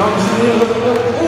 Vamos, en